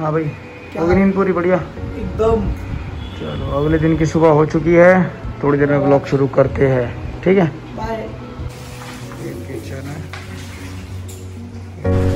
हाँ भाई। हो गई नींद पूरी बढ़िया। एकदम। चलो अगले दिन की सुबह हो चुकी है। थोड़ी देर में ब्लॉग शुरू करते हैं। ठीक है? बाय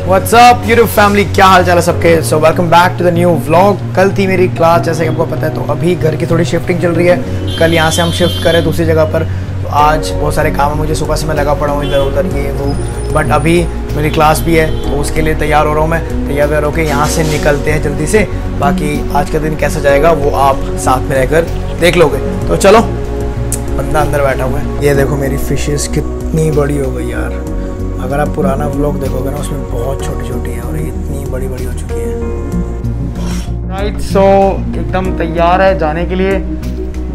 व्हाट्सअप यूट्यूब फैमिली क्या हाल चाल है सबके? So welcome back to the new vlog कल थी मेरी क्लास जैसे कि आपको पता है तो अभी घर की थोड़ी शिफ्टिंग चल रही है। कल यहाँ से हम शिफ्ट करें दूसरी जगह पर। आज बहुत सारे काम है, मुझे सुबह से मैं लगा पड़ा हूँ इधर उधर ये वो बट अभी मेरी क्लास भी है तो उसके लिए तैयार हो रहा हूँ मैं। तैयार होकर यहाँ से निकलते हैं जल्दी से। बाकी आज का दिन कैसा जाएगा, वो आप साथ में रहकर देख लोगे। तो चलो, बंदा अंदर बैठा हुआ है। ये देखो मेरी फिशेस कितनी बड़ी हो गई यार। अगर आप पुराना ब्लॉग देखोगे ना, उसमें बहुत छोटी छोटी है और इतनी बड़ी बड़ी हो चुकी है। राइट सो एकदम तैयार है जाने के लिए।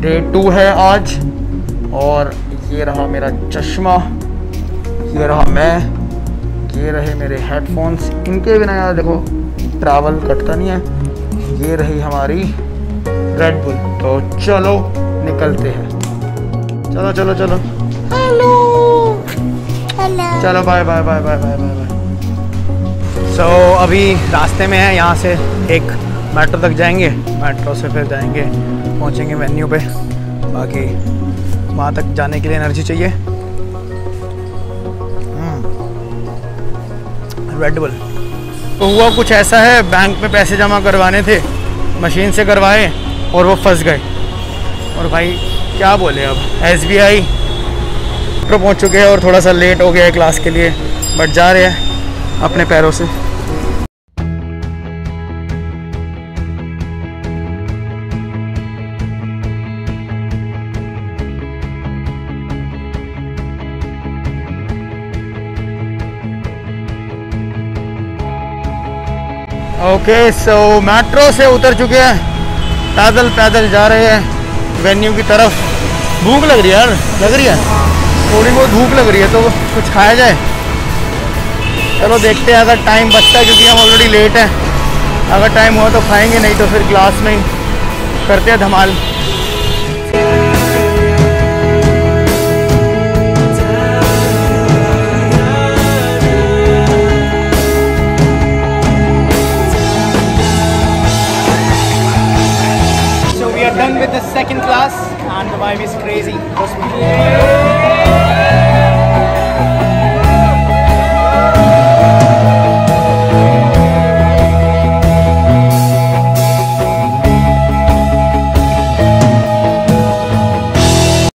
डे टू है आज और ये रहा मेरा चश्मा ये रहा मैं ये रहे मेरे हेडफोन्स इनके बिना यार देखो ट्रैवल कटता नहीं है। ये रही हमारी रेड बुल तो चलो निकलते हैं। चलो चलो चलो। हेलो हेलो चलो bye bye bye bye bye bye bye so अभी रास्ते में है यहाँ से एक मेट्रो तक जाएँगे। मेट्रो से फिर जाएँगे पहुँचेंगे वेन्यू पे। बाकी वहाँ तक जाने के लिए एनर्जी चाहिए। रेड बुल तो हुआ कुछ ऐसा है बैंक में पैसे जमा करवाने थे मशीन से करवाए, और वो फंस गए। और भाई, क्या बोले अब? एस बी आई पहुँच चुके हैं और थोड़ा सा लेट हो गया है क्लास के लिए बट जा रहे हैं अपने पैरों से। ओके सो मेट्रो से उतर चुके हैं। पैदल पैदल जा रहे हैं। वेन्यू की तरफ़। भूख लग रही है यार, लग रही है? थोड़ी बहुत भूख लग रही है तो कुछ खाया जाए। चलो देखते हैं, अगर टाइम बचता है, क्योंकि हम ऑलरेडी लेट हैं। अगर टाइम हुआ तो खाएँगे, नहीं तो फिर क्लास में करते हैं धमाल। second class and the vibe is crazy.